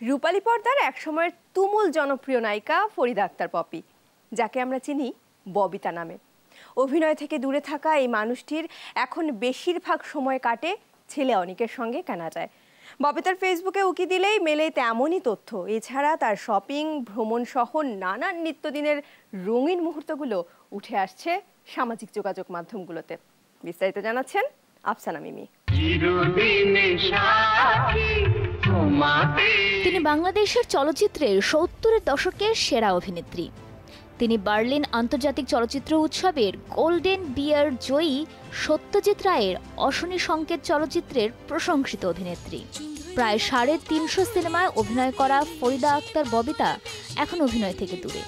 রূপালী পর্দার একসময়ের তুমুল জনপ্রিয় নায়িকা ফরিদা আক্তার পপি, যাকে আমরা চিনি ববিতা নামে। অভিনয় থেকে দূরে থাকা এই মানুষটির এখন বেশিরভাগ সময় কাটে ছেলে অনেকের সঙ্গে কানাডায় ববিতার ফেসবুকে উকি দিলেই মেলে তেমনই তথ্য। এছাড়া তার শপিং, ভ্রমণ সহ নানান নিত্যদিনের রঙিন মুহূর্তগুলো উঠে আসছে সামাজিক যোগাযোগ মাধ্যমগুলোতে। বিস্তারিত জানাচ্ছেন আফসানা মিমি। তিনি বাংলাদেশের চলচ্চিত্রের সত্তরের দশকের সেরা অভিনেত্রী। তিনি বার্লিন আন্তর্জাতিক চলচ্চিত্র উৎসবের গোল্ডেন বিয়ার জয়ী সত্যজিৎ রায়ের অশনি সংকেত চলচ্চিত্রের প্রশংসিত অভিনেত্রী। প্রায় সাড়ে তিনশো সিনেমায় অভিনয় করা ফরিদা আক্তার ববিতা এখন অভিনয় থেকে দূরে।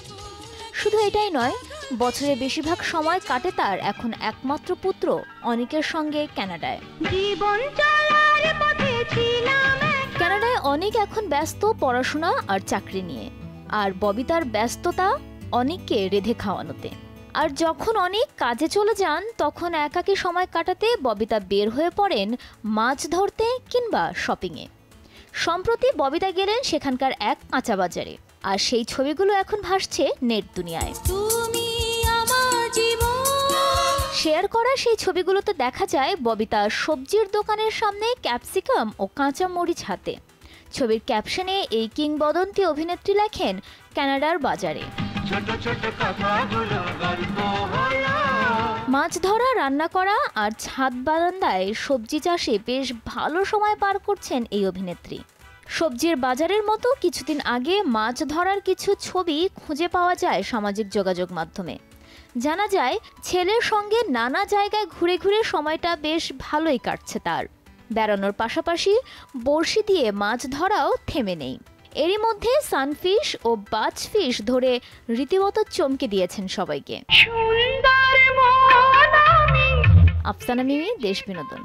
শুধু এটাই নয়, বছরের বেশিরভাগ সময় কাটে তার এখন একমাত্র পুত্র অনিকের সঙ্গে কানাডায় জীবন চলার পথে ছিলাম অনেক এখন ব্যস্ত পড়াশোনা আর চাকরি নিয়ে। আর ববিতার ব্যস্ততা অনেককে রেধে খাওয়ানোতে। আর যখন অনেক কাজে চলে যান তখন একাকী সময় কাটাতে ববিতা বের হয়ে পড়েন মাছ ধরতে কিংবা শপিংয়ে সম্প্রতি ববিতা গেলেন সেখানকার এক কাঁচা বাজারে। আর সেই ছবিগুলো এখন ভাসছে নেট দুনিয়ায়। শেয়ার করা সেই ছবিগুলোতে দেখা যায় ববিতা সবজির দোকানের সামনে ক্যাপসিকাম ও কাঁচা মরিচ হাতে। ছবির ক্যাপশনে এই কিংবদন্তি অভিনেত্রী লেখেন কানাডার বাজারে। মাছ ধরা রান্না করা আর ছাদ বারান্দায় সবজি চাষে বেশ ভালো সময় পার করছেন এই অভিনেত্রী। সবজির বাজারের মতো কিছুদিন আগে মাছ ধরার কিছু ছবি খুঁজে পাওয়া যায় সামাজিক যোগাযোগ মাধ্যমে। জানা যায় ছেলের সঙ্গে নানা জায়গায় ঘুরে ঘুরে সময়টা বেশ ভালোই কাটছে তার। বেড়ানোর পাশাপাশি বড়শি দিয়ে মাছ ধরাও থেমে নেই। এরই মধ্যে সানফিশ ও বাজ ফিশ ধরে রীতিমতো চমকে দিয়েছেন সবাইকে। আফসানা মিমি দেশ বিনোদন।